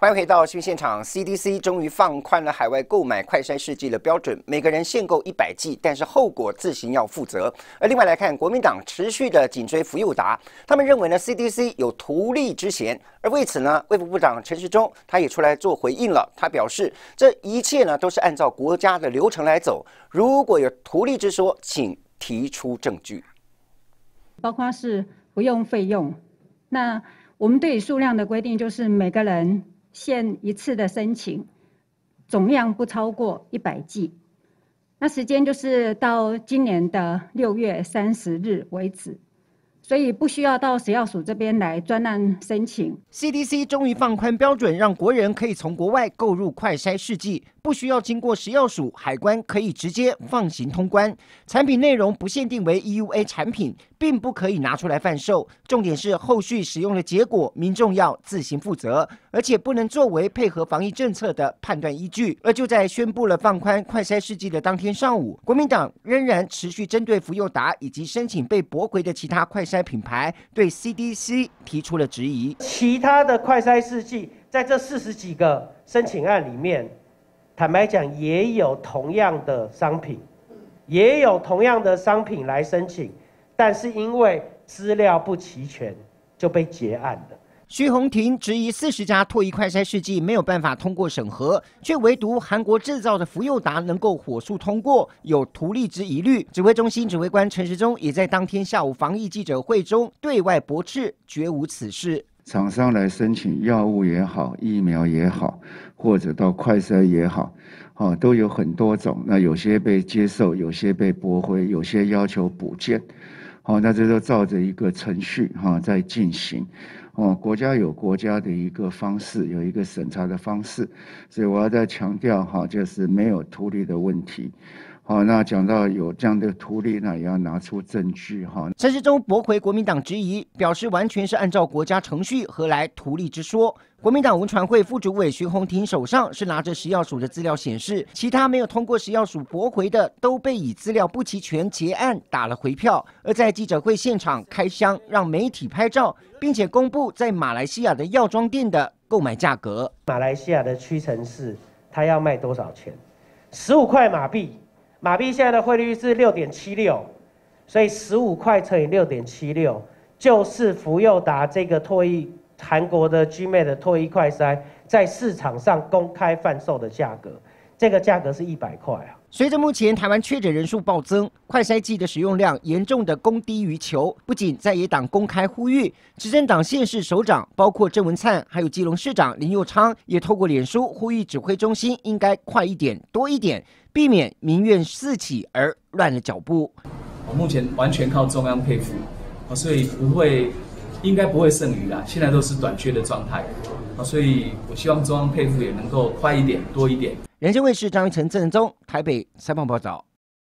欢迎回到新闻现场。CDC 终于放宽了海外购买快筛试剂的标准，每个人限购一百剂，但是后果自行要负责。而另外来看，国民党持续的紧追福佑达，他们认为呢 CDC 有图利之嫌。而为此呢，卫福部长陈时中他也出来做回应了，他表示这一切呢都是按照国家的流程来走，如果有图利之说，请提出证据。包括是不用费用，那我们对数量的规定就是每个人。限一次的申请，总量不超过一百剂，那时间就是到今年的六月三十日为止。所以不需要到食药署这边来专案申请。CDC 终于放宽标准，让国人可以从国外购入快筛试剂，不需要经过食药署、海关，可以直接放行通关。产品内容不限定为 EUA 产品，并不可以拿出来贩售。重点是后续使用的结果，民众要自行负责，而且不能作为配合防疫政策的判断依据。而就在宣布了放宽快筛试剂的当天上午，国民党仍然持续针对福佑达以及申请被驳回的其他快筛。品牌对 CDC 提出了质疑。其他的快筛试剂在这四十几个申请案里面，坦白讲也有同样的商品，也有同样的商品来申请，但是因为资料不齐全，就被结案了。徐宏庭质疑四十家唾液快筛试剂没有办法通过审核，却唯独韩国制造的福佑达能够火速通过，有图利之疑虑。指挥中心指挥官陈时中也在当天下午防疫记者会中对外驳斥，绝无此事。厂商来申请药物也好，疫苗也好，或者到快筛也好，哦，都有很多种。那有些被接受，有些被驳回，有些要求补件。好，那这都照着一个程序哈在进行。哦，国家有国家的一个方式，有一个审查的方式，所以我要再强调哈，就是没有图利的问题。好，那讲到有这样的图例，那也要拿出证据哈。陈世忠驳回国民党质疑，表示完全是按照国家程序，何来图例之说？国民党文传会副主委徐宏庭手上是拿着食药署的资料显示，其他没有通过食药署驳回的，都被以资料不齐全结案打了回票。而在记者会现场开箱，让媒体拍照，并且公布在马来西亚的药妆店的购买价格。马来西亚的屈臣氏，它要卖多少钱？十五块马币，马币现在的汇率是六点七六，所以十五块乘以六点七六，就是福佑达这个脱衣。韩国的 G m a 的脱衣快筛在市场上公开贩售的价格，这个价格是一百块啊。随着目前台湾确诊人数暴增，快筛剂的使用量严重的供低于求，不仅在野党公开呼吁，执政党县市首长，包括郑文灿，还有基隆市长林佑昌，也透过脸书呼吁指挥中心应该快一点、多一点，避免民怨四起而乱了脚步。我目前完全靠中央配合，所以不会。应该不会剩余啦，现在都是短缺的状态，啊，所以我希望中央配付也能够快一点、多一点。人间卫视张玉成、郑仁宗台北采访报道。